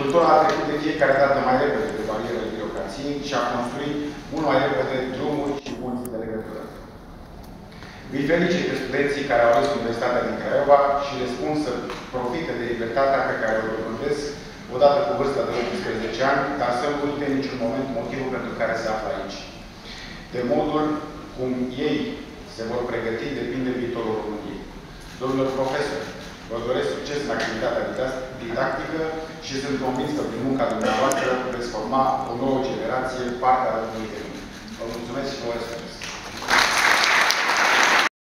Cultura a trecut de fiecare dată mai repede de barierele birocrației și a construit mult mai repede drumuri și punți de legătură. Îi felicit pe studenții care au ales Universitatea din Craiova și le spun să profite de libertatea pe care o dobândesc odată cu vârsta de 18 ani, dar să nu uite în niciun moment motivul pentru care se află aici. De modul cum ei se vor pregăti depinde viitorul României. Domnilor profesori, vă doresc succes în activitatea didactică și sunt convins că prin munca dumneavoastră veți forma o nouă generație, parte a României de mâine. Vă mulțumesc și vă